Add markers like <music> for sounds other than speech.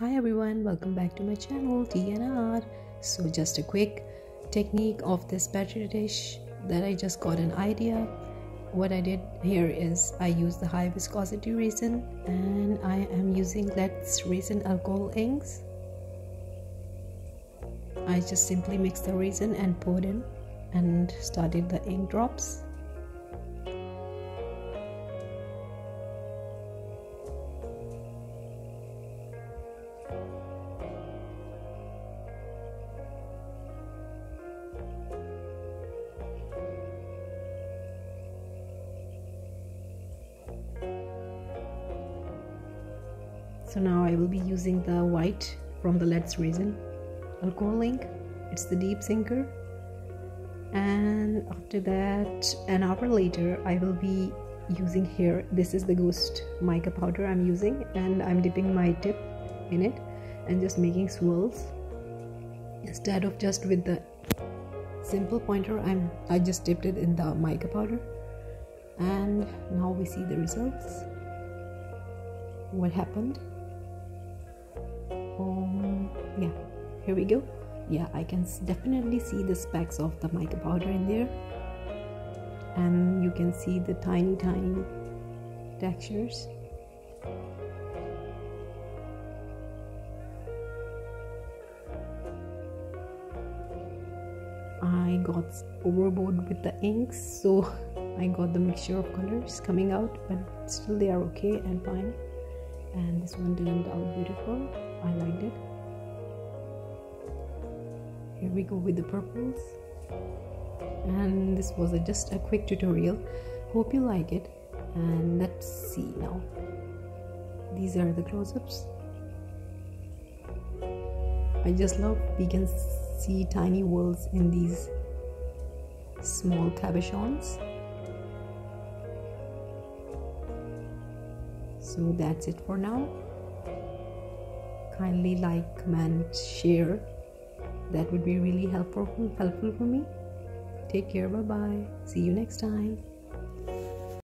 Hi everyone, welcome back to my channel Tea And Art. So just a quick technique of this petri dish that I just got an idea. What I did here is I use the high viscosity resin and I am using Let's Resin alcohol inks. I just simply mix the resin and poured in and started the ink drops. So now I will be using the white from the Let's Resin alcohol ink it's the deep sinker and after that an hour later I will be using here. This is the ghost mica powder I'm using and I'm dipping my tip in it and just making swirls. Instead of just with the simple pointer I'm I just dipped it in the mica powder. And now we see the results. What happened yeah here we go. Yeah i can definitely see the specks of the mica powder in there. And you can see the tiny tiny textures. I got overboard with the inks so <laughs> I got the mixture of colors coming out but still they are okay and fine. And this one turned out beautiful. I liked it here we go with the purples. And this was a, just a quick tutorial. Hope you like it. And let's see now. These are the close-ups. I just love we can see tiny worlds in these small cabochons. So that's it for now. Kindly like comment share that would be really helpful helpful for me. Take care. Bye bye see you next time